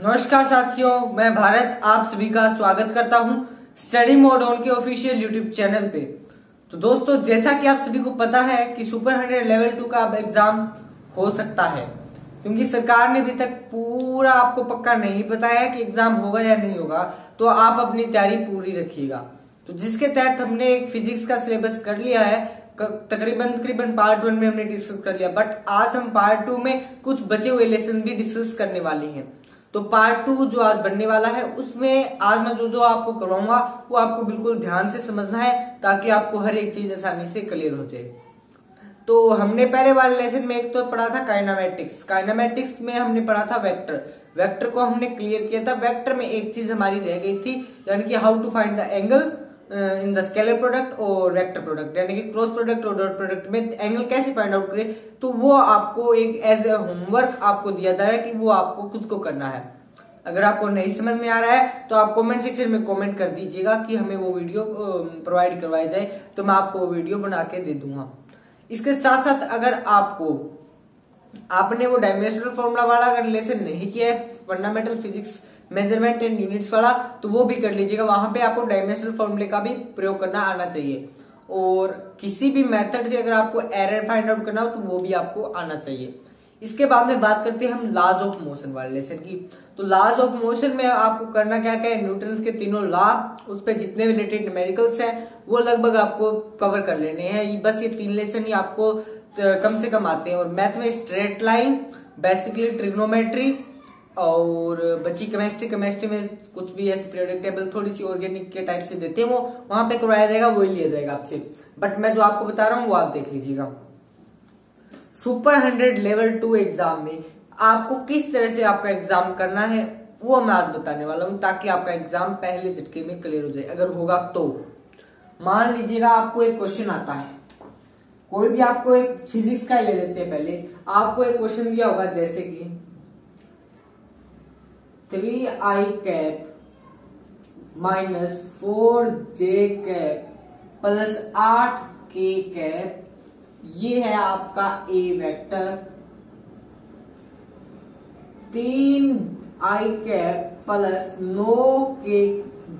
नमस्कार साथियों, मैं भारत आप सभी का स्वागत करता हूँ स्टडी मोड ऑन के ऑफिशियल यूट्यूब चैनल पे। तो दोस्तों, जैसा कि आप सभी को पता है कि सुपर हंड्रेड लेवल टू का अब एग्ज़ाम हो सकता है, क्योंकि सरकार ने अभी तक पूरा आपको पक्का नहीं बताया कि एग्ज़ाम होगा या नहीं होगा तो आप अपनी तैयारी पूरी रखिएगा। तो जिसके तहत हमने एक फिजिक्स का सिलेबस कर लिया है तकरीबन तकरीबन पार्ट वन में हमने डिस्कस कर लिया बट आज हम पार्ट टू में कुछ बचे हुए लेसन भी डिस्कस करने वाले हैं। तो पार्ट टू जो आज बनने वाला है, उसमें आज मैं जो जो आपको करवाऊँगा वो आपको बिल्कुल ध्यान से समझना है, ताकि आपको हर एक चीज़ आसानी से क्लियर हो जाए। तो हमने पहले वाले लेसन में एक तो पढ़ा था काइनामेटिक्स काइनामेटिक्स में हमने पढ़ा था वेक्टर वेक्टर को हमने क्लियर किया था। वेक्टर में एक चीज़ हमारी रह गई थी, यानी कि how to find the angle in the scalar product और वेक्टर प्रोडक्ट यानी कि क्रॉस प्रोडक्ट और डॉट प्रोडक्ट में एंगल कैसे फाइंड आउट करें तो वो आपको एक एज ए होमवर्क आपको दिया जा रहा है कि वो आपको खुद को करना है। अगर आपको नहीं समझ में आ रहा है तो आप कमेंट सेक्शन में कमेंट कर दीजिएगा कि हमें वो वीडियो प्रोवाइड करवाई जाए तो मैं आपको वो वीडियो बना के दे दूँगा। इसके साथ साथ अगर आपको, आपने वो डायमेंशनल फॉर्मूला वाला अगर लेसन नहीं किया है fundamental physics measurement and units वाला तो वो भी कर लीजिएगा। वहाँ पे आपको डायमेंशनल फॉर्मूले का भी प्रयोग करना आना चाहिए। और किसी भी मेथड से अगर आपको एरर फाइंड आउट करना हो तो वो भी आपको आना चाहिए। इसके बाद में बात करते हैं हम लाज ऑफ़ मोशन वाले लेसन की। तो लाज ऑफ़ मोशन में आपको करना क्या क्या है? न्यूटन के तीनों लॉ उस पर जितने भी रिलेटेड मेडिकल्स हैं, वो लगभग आपको कवर कर लेने हैं। बस ये तीन लेसन ही आपको कम से कम आते हैं। और मैथ में स्ट्रेट लाइन बेसिकली ट्रिग्नोमेट्री और बची केमिस्ट्री केमिस्ट्री में कुछ भी ऐसे पीरियोडिक थोड़ी सी ऑर्गेनिक के टाइप से देते हैं, वो वहाँ पे करवाया जाएगा, वही लिया जाएगा आपसे। बट मैं जो आपको बता रहा हूँ, वो आप देख लीजिएगा। Super hundred level two exam में आपको किस तरह से आपका एग्ज़ाम करना है, वो मैं आज बताने वाला हूँ, ताकि आपका एग्ज़ाम पहले झटके में क्लियर हो जाए। अगर होगा तो। मान लीजिएगा, आपको एक क्वेश्चन आता है। कोई भी आपको एक फिजिक्स का ले लेते हैं पहले। आपको एक क्वेश्चन दिया होगा, जैसे कि three I cap minus four J cap plus आठ के कैप ये है आपका ए वेक्टर तीन आई cap plus no K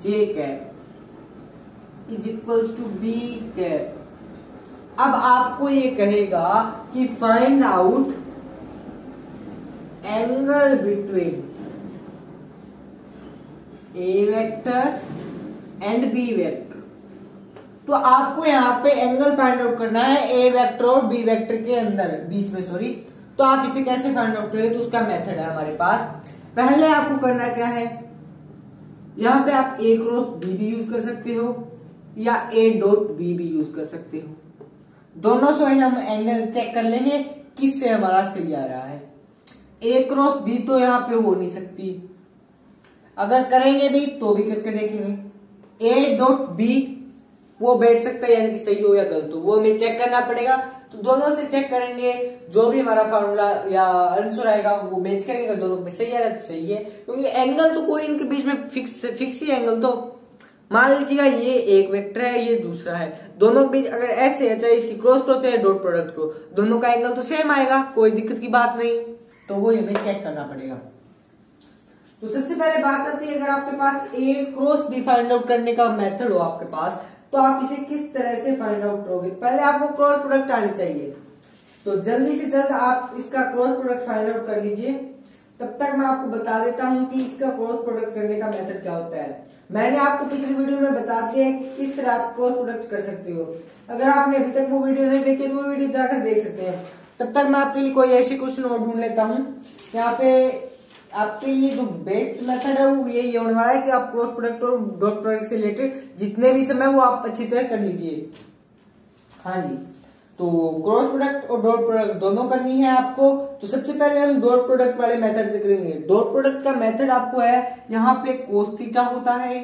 J cap is equals to B cap अब आपको ये कहेगा कि find out angle between A vector and B vector तो आपको यहाँ पे एंगल फाइंड आउट करना है ए वेक्टर और बी वेक्टर के अंदर, बीच में सॉरी तो आप इसे कैसे फाइंड आउट करेंगे तो उसका मेथड है हमारे पास। पहले आपको करना क्या है? यहाँ पे आप ए क्रॉस बी भी यूज़ कर सकते हो, या ए डॉट बी भी यूज़ कर सकते हो। दोनों से हम एंगल चेक कर लेंगे, किससे हमारा सही आ रहा है। ए क्रॉस बी तो यहाँ पे हो नहीं सकती। अगर करेंगे भी तो भी करके देखेंगे। ए डॉट बी वो बैठ सकता है, यानी कि सही हो या गलत हो। वो हमें चेक करना पड़ेगा। तो दोनों से चेक करेंगे, जो भी हमारा फार्मूला या आंसर आएगा, वो मैच करेंगे दोनों में सही है तो सही है। क्योंकि एंगल तो कोई इनके बीच में फिक्स फिक्स ही एंगल तो मान लीजिएगा, ये एक वेक्टर है, ये दूसरा है। दोनों के बीच अगर ऐसे है, चाहे इसकी क्रॉस क्रॉस चाहे डॉट प्रोडक्ट को, दोनों का एंगल तो सेम आएगा, कोई दिक्कत की बात नहीं। तो वो हमें चेक करना पड़ेगा। तो सबसे पहले बात आती है, अगर आपके पास A cross B find out करने का मेथड हो आपके पास तो आप इसे किस तरह से फाइंड आउट करोगे? पहले आपको क्रॉस प्रोडक्ट आनी चाहिए। तो जल्दी से जल्द आप इसका क्रॉस प्रोडक्ट फाइंड आउट कर लीजिए। तब तक मैं आपको बता देता हूँ कि इसका क्रॉस प्रोडक्ट करने का मेथड क्या होता है। मैंने आपको पिछली वीडियो में बता दिया है कि किस तरह आप क्रॉस प्रोडक्ट कर सकते हो। अगर आपने अभी तक वो वीडियो नहीं देखी तो वो वीडियो जाकर देख सकते हैं। तब तक मैं आपके लिए कोई ऐसी क्वेश्चन और ढूंढ लेता हूँ। यहाँ पे आपके लिए जो बेस्ट मेथड है, वो यही होने वाला है कि आप क्रॉस प्रोडक्ट और डॉट प्रोडक्ट से रिलेटेड जितने भी समय वो आप अच्छी तरह कर लीजिए। हाँ जी। तो क्रॉस प्रोडक्ट और डॉट प्रोडक्ट दोनों करनी है आपको। तो सबसे पहले हम डॉट प्रोडक्ट वाले मेथड से करेंगे। डॉट प्रोडक्ट का मेथड आपको है, यहाँ पे कोस थीटा होता है।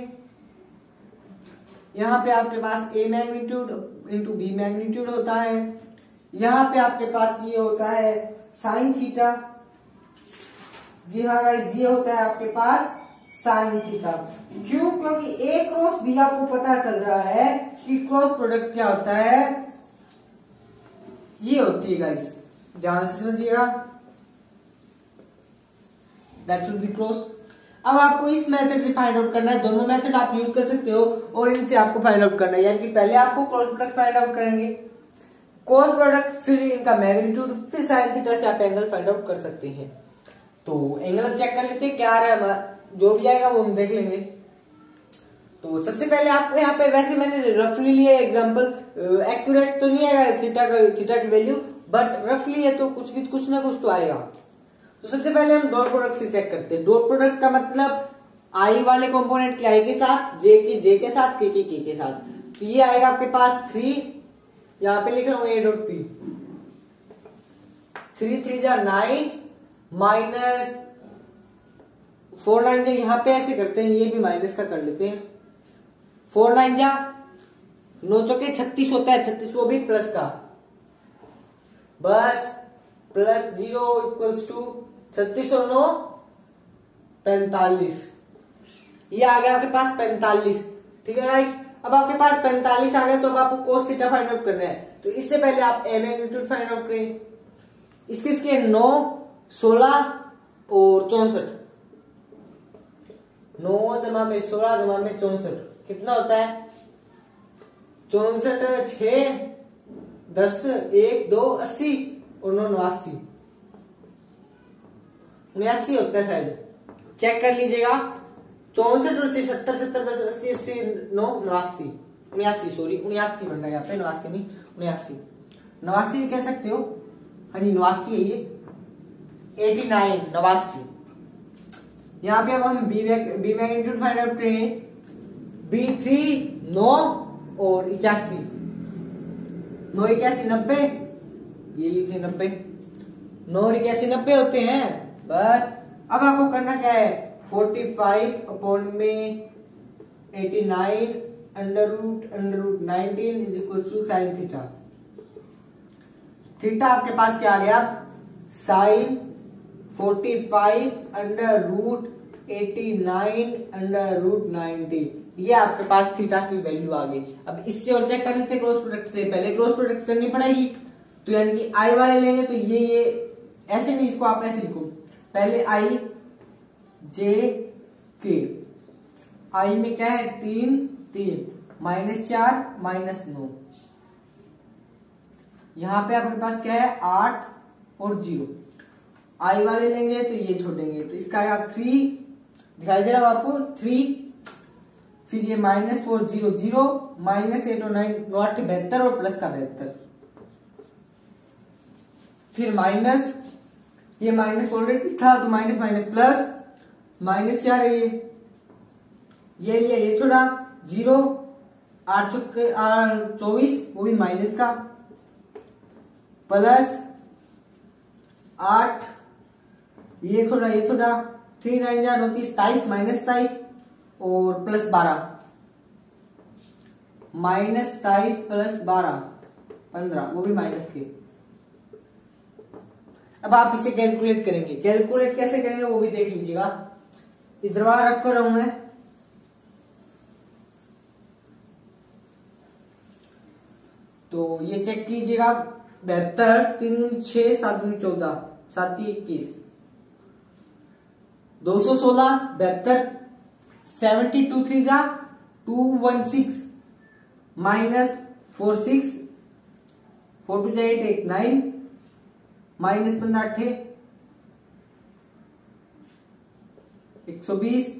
यहाँ पे आपके पास A magnitude into B magnitude होता है। यहाँ पे आपके पास ये होता है साइन थीटा जी हाँ गाइस ये होता है आपके पास साइन थीटा। क्यों? क्योंकि ए क्रॉस बी आपको पता चल रहा है कि क्रॉस प्रोडक्ट क्या होता है। ये होती है गाइस ध्यान से समझिएगा। दैट शुड बी क्रॉस अब आपको इस मेथड से फाइंड आउट करना है। दोनों मेथड आप यूज़ कर सकते हो और इनसे आपको फाइंड आउट करना है। यानी कि पहले आपको क्रॉस प्रोडक्ट फाइंड आउट करेंगे। कॉस प्रोडक्ट फिर इनका मैग्नीट्यूड फिर साइन थीटा से आप एंगल फाइंड आउट कर सकते हैं। तो एंगल चेक कर लेते हैं, क्या रहा है जो भी आएगा वो हम देख लेंगे। तो सबसे पहले आपको यहाँ पे वैसे मैंने रफली लिया एग्जांपल एक्यूरेट तो नहीं आएगा थीटा का थीटा की वैल्यू बट रफली है तो कुछ भी, कुछ ना कुछ तो आएगा। तो सबसे पहले हम डॉट प्रोडक्ट से चेक करते हैं। डॉट प्रोडक्ट का मतलब आई वाले कंपोनेंट के आई के साथ जे के जे के साथ के के के के साथ। तो ये आएगा आपके पास थ्री यहाँ पे लिख रहा हूँ A dot P three three जा नाइन माइनस फोर नाइन जा यहाँ पे ऐसे करते हैं, ये भी माइनस का कर लेते हैं। फोर नाइन जा, नौ चौके छत्तीस होता है, छत्तीस वो भी प्लस का। बस, प्लस ज़ीरो इक्वल्स टू, छत्तीस और नौ, पैंतालीस। ये आ गया आपके पास पैंतालीस। ठीक है गाइस अब आपके पास पैंतालीस आ गया तो अब आपको कोस थीटा फाइंड आउट करना है। तो इससे पहले आप ए मैग्नीट्यूड फाइंड आउट करें। इसके इसके नौ सोलह और चौसठ। नौ जमा में, सोलह जमा में चौसठ। कितना होता है? चौसठ छ दस एक दो अस्सी और नौ नवासी। उन्यासी होता है शायद। चेक कर लीजिएगा। चौसठ और सत्तर सत्तर, दस, अस्सी अस्सी, नौ, नवासी। उन्यासी सॉरी उन्यासी बन रहा है नवासी नहीं, उन्यासी। नवासी भी कह सकते हो? हाँ जी, नवासी है ये। एटी नाइन, नवासी। यहाँ पे अब हम B B magnitude find out करेंगे बी थ्री नौ और इक्यासी। नौ, इक्यासी, नब्बे। ये लीजिए नब्बे। नौ और इक्यासी, नब्बे होते हैं। बस। अब आपको करना क्या है? फोर्टी फाइव अपॉन में eighty nine under root under root nineteen is equal to sine theta theta आपके पास क्या आ गया? Sine forty five under root eighty nine under root ninety ये आपके पास थीटा की वैल्यू आ गई। अब इससे और चेक कर लेते क्रॉस प्रोडक्ट से पहले क्रॉस प्रोडक्ट करनी पड़ेगी। तो यानी कि आई वाले लेंगे तो ये ये, ऐसे नहीं, इसको आप ऐसे लिखो। पहले आई जे के आई में क्या है? तीन तीन। माइनस चार, माइनस नौ। यहाँ पे आपके पास क्या है? आठ और ज़ीरो। आई वाले लेंगे तो ये छोड़ेंगे। तो इसका आएगा थ्री दिखाई दे रहा हो आपको थ्री फिर ये minus four zero zero minus eight और नाइन नॉट बेहतर और प्लस का बेहतर। फिर माइनस ये माइनस ऑलरेडी था तो माइनस माइनस प्लस माइनस चार ये ये ये ये छोड़ा ज़ीरो आठ चौके चौबीस, वो भी माइनस का। प्लस आठ ये छोड़ा ये छोड़ा थ्री नाइन जा उनतीस ताइस माइनस ताइस और प्लस बारह। माइनस ताइस प्लस बारह, पंद्रह, वो भी माइनस के। अब आप इसे कैलकुलेट करेंगे। कैलकुलेट कैसे करेंगे, वो भी देख लीजिएगा। इधर वाला रफ कर रहा हूँ मैं। तो ये चेक कीजिएगा। बेहतर तीन, छह, सात चौदह, सात इक्कीस। दो सौ सोलह, बहत्तर, सेवेंटी टू थ्री जा two one six, minus four six, four two जा एट एट नाइन, माइनस पंद्रह अट्ठे एक सौ बीस।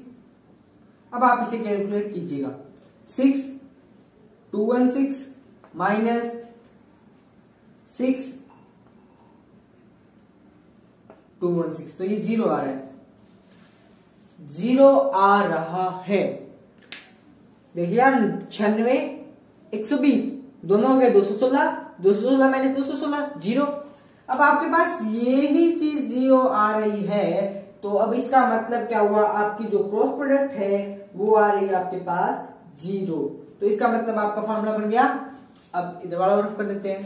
अब आप इसे कैलकुलेट कीजिएगा। Six, two one six, minus six, two one six. तो ये ज़ीरो आ रहा है। ज़ीरो आ रहा है। देखिए यार छियानवे, एक सौ बीस, दोनों हो गए दो सौ सोलह, दो सौ सोलह माइनस दो सौ सोलह, ज़ीरो। अब आपके पास ये ही चीज़ ज़ीरो आ रही है तो अब इसका मतलब क्या हुआ? आपकी जो क्रॉस प्रोडक्ट है, वो आ रही है आपके पास ज़ीरो। तो इसका मतलब आपका फॉर्मूला बन गया। अब इधर वाला रफ कर देते हैं।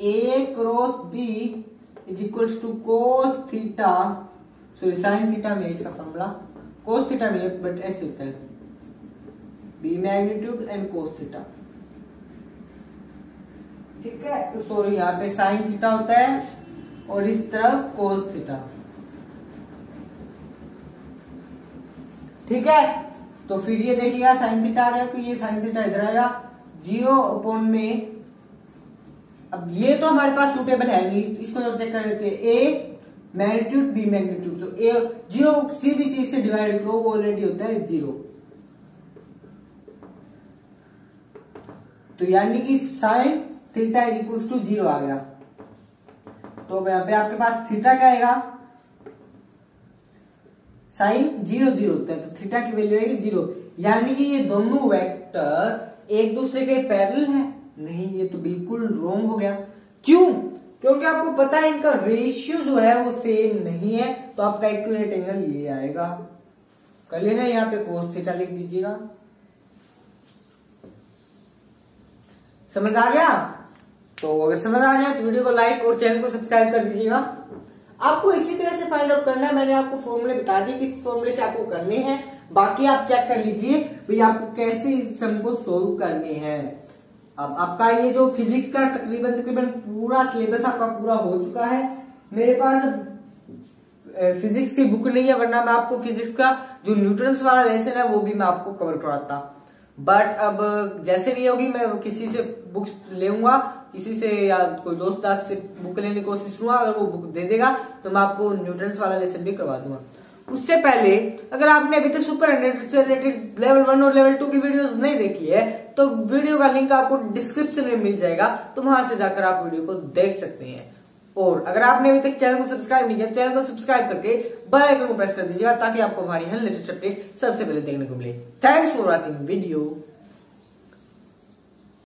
A cross B is equals to cos theta sorry sine theta में इसका फॉर्मूला कोस थीटा में बट ऐसे होता है। B magnitude and cos theta ठीक है? सॉरी यहाँ पे साइन थीटा होता है, और इस तरफ़ कोस थीटा ठीक है? तो फिर ये देखिएगा साइन थीटा आ गया तो ये साइन थीटा इधर आया। ज़ीरो अपॉन में अब ये तो हमारे पास सुटेबल है नहीं, इसको जब चेक कर लेते हैं। ए मैग्नीट्यूड बी मैग्नीट्यूड तो ए ज़ीरो भी चीज़ से डिवाइड करो, वो ऑलरेडी होता है ज़ीरो। तो यानी कि sine theta is equal to zero आ गया। तो यहाँ पे आपके पास थीटा क्या आएगा? साइन ज़ीरो ज़ीरो होता है तो थीटा की वैल्यू आएगी ज़ीरो। यानी कि ये दोनों वेक्टर एक दूसरे के पैरेलल है। नहीं, ये तो बिल्कुल रॉन्ग हो गया। क्यों? क्योंकि आपको पता है इनका रेशियो जो है वो सेम नहीं है तो आपका इक्विलेट एंगल ये आएगा। कर लेना यहाँ पे कोस थीटा लिख दीजिएगा। समझ आ गया? तो अगर समझ आ गया तो वीडियो को लाइक और चैनल को सब्सक्राइब कर दीजिएगा। आपको इसी तरह से फाइंड आउट करना है। मैंने आपको फॉर्मूले बता दी किस फॉर्मूले से आपको करने हैं। बाकी आप चेक कर लीजिए, भाई आपको कैसे इस सम को सोल्व करने हैं। अब आपका ये जो फिजिक्स का तकरीबन तकरीबन पूरा सिलेबस आपका पूरा हो चुका है। मेरे पास फिजिक्स की बुक नहीं है, वरना मैं आपको फिजिक्स का जो न्यूट्रंस वाला लेसन है, वो भी मैं आपको कवर कराता। बट अब जैसे भी होगी, मैं किसी से बुक्स लेऊँगा, किसी से या कोई दोस्त दास से बुक लेने की कोशिश करूँगा, अगर वो बुक दे देगा तो मैं आपको न्यूट्रंस वाला लेसन भी करवा दूँगा। उससे पहले, अगर आपने अभी तक सुपर हंड्रेड से रिलेटेड लेवल वन और लेवल टू की वीडियोस नहीं देखी है तो वीडियो का लिंक आपको डिस्क्रिप्शन में मिल जाएगा तो वहाँ से जाकर आप वीडियो को देख सकते हैं। और अगर आपने अभी तक चैनल को सब्सक्राइब नहीं किया चैनल को सब्सक्राइब करके बेल आइकन को प्रेस कर दीजिएगा, ताकि आपको हमारी हर लेटेस्ट अपडेट सबसे पहले देखने को मिले। Thanks for watching video